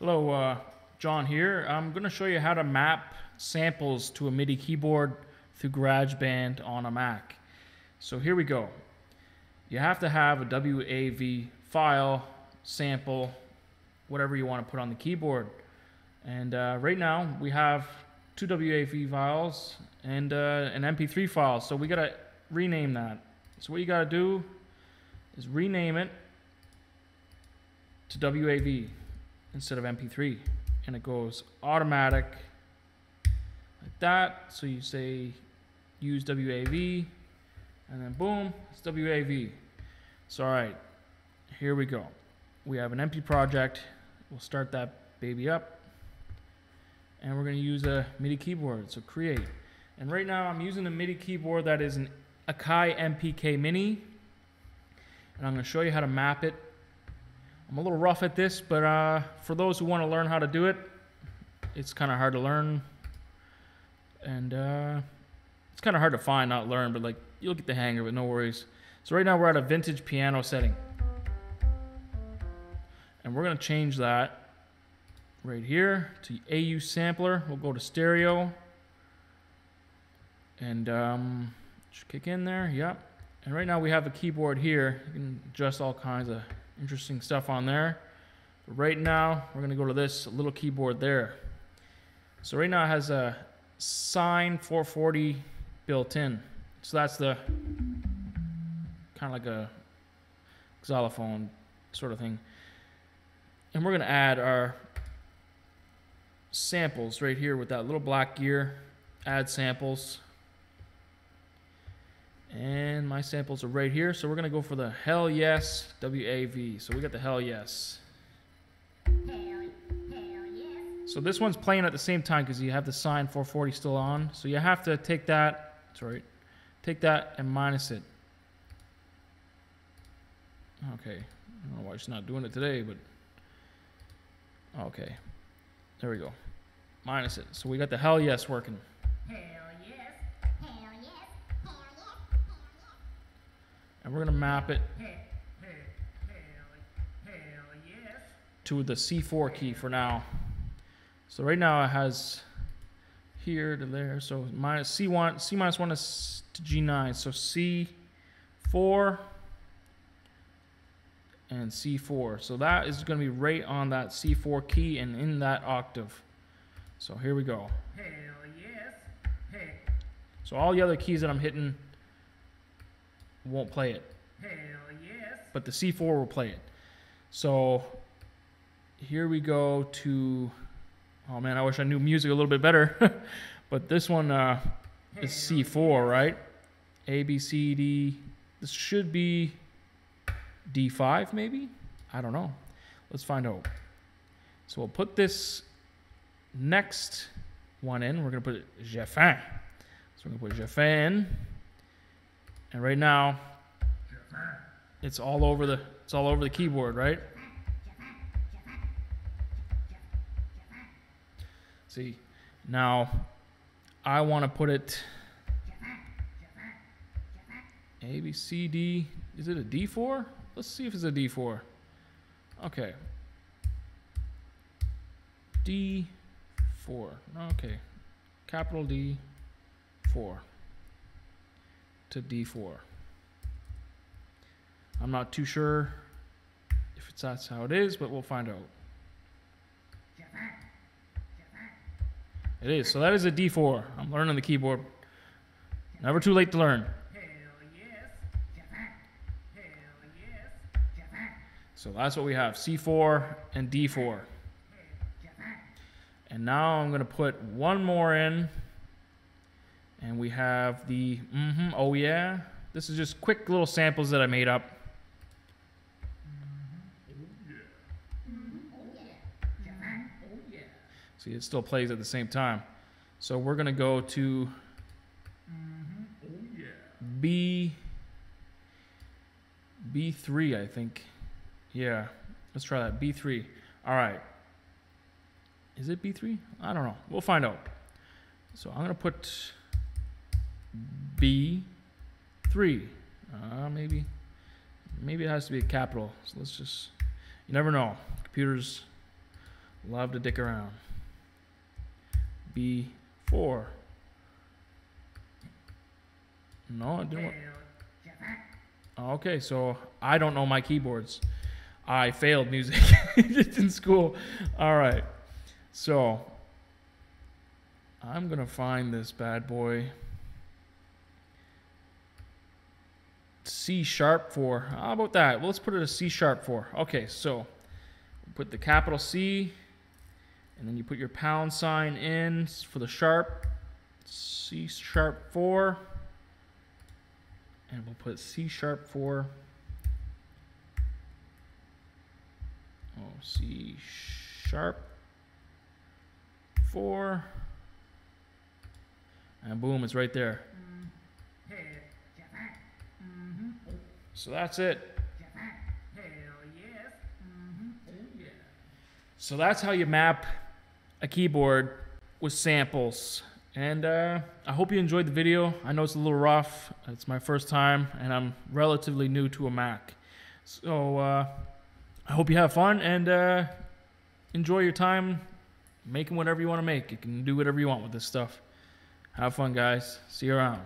Hello, uh, John here. I'm going to show you how to map samples to a MIDI keyboard through GarageBand on a Mac. So here we go. You have to have a WAV file, sample, whatever you want to put on the keyboard. And uh, right now we have two WAV files and uh, an MP3 file. So we got to rename that. So what you got to do is rename it to WAV instead of MP3. And it goes automatic like that. So you say use WAV and then boom, it's WAV. So all right, here we go. We have an empty project. We'll start that baby up. And we're gonna use a MIDI keyboard, so create. And right now I'm using a MIDI keyboard that is an Akai MPK Mini. And I'm gonna show you how to map it I'm a little rough at this, but uh, for those who want to learn how to do it, it's kind of hard to learn. And uh, it's kind of hard to find, not learn, but like you'll get the hang of it, no worries. So right now we're at a vintage piano setting. And we're going to change that right here to AU sampler. We'll go to stereo. And um, kick in there, yep. And right now we have a keyboard here. You can adjust all kinds of interesting stuff on there. But right now, we're going to go to this little keyboard there. So right now it has a Sine 440 built in. So that's the kind of like a xylophone sort of thing. And we're going to add our samples right here with that little black gear. Add samples. And my samples are right here. So we're going to go for the Hell Yes WAV. So we got the Hell Yes. So this one's playing at the same time because you have the Sine 440 still on. So you have to take that, sorry, take that and minus it. Okay, I don't know why it's not doing it today, but okay, there we go. Minus it. So we got the Hell Yes working. And we're going to map it to the C4 key for now. So right now it has here to there. So minus C1, C minus 1 is to G9. So C4 and C4. So that is going to be right on that C4 key and in that octave. So here we go. So all the other keys that I'm hitting won't play it. Hell yes. But the C4 will play it. So here we go to. Oh man, I wish I knew music a little bit better. but this one uh, is C4, right? A, B, C, D. This should be D5, maybe? I don't know. Let's find out. So we'll put this next one in. We're going to put Jeffin. So we're going to put Jeffin. And right now, it's all over the it's all over the keyboard, right? See, now I want to put it A, B, C, D. Is it a D4? Let's see if it's a D4. Okay. D4. Okay. Capital D, 4 to D4. I'm not too sure if it's that's how it is, but we'll find out. It is. So that is a D4. I'm learning the keyboard. Never too late to learn. So that's what we have C4 and D4. And now I'm going to put one more in. And we have the, mm-hmm, oh yeah. This is just quick little samples that I made up. See, it still plays at the same time. So we're going to go to B, B3, I think. Yeah, let's try that. B3. All right. Is it B3? I don't know. We'll find out. So I'm going to put B3. Uh, maybe. Maybe it has to be a capital. So let's just, you never know. Computers Love to dick around. B4. No, I didn't. Okay, so I don't know my keyboards. I failed music in school. All right. So I'm going to find this bad boy. C sharp 4. How about that? Well, let's put it a C sharp 4. Okay, so put the capital C, and then you put your pound sign in for the sharp. C sharp 4. And we'll put C sharp 4. Oh, C sharp 4. And boom, it's right there. So that's it. So that's how you map a keyboard with samples. And uh, I hope you enjoyed the video. I know it's a little rough. It's my first time, and I'm relatively new to a Mac. So uh, I hope you have fun and uh, enjoy your time making whatever you want to make. You can do whatever you want with this stuff. Have fun, guys. See you around.